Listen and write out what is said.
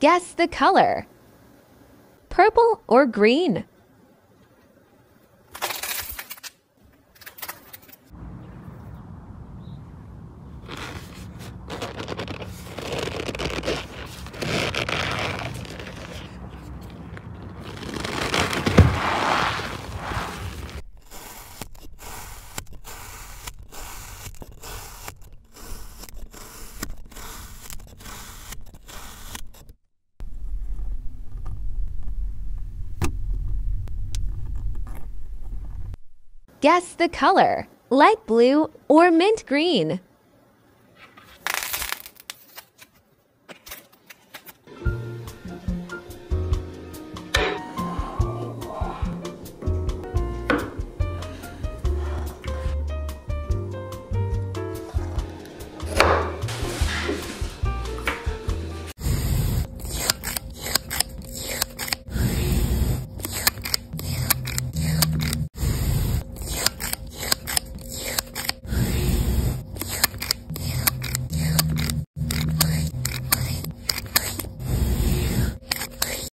Guess the color. Purple or green? Guess the color. Light blue or mint green?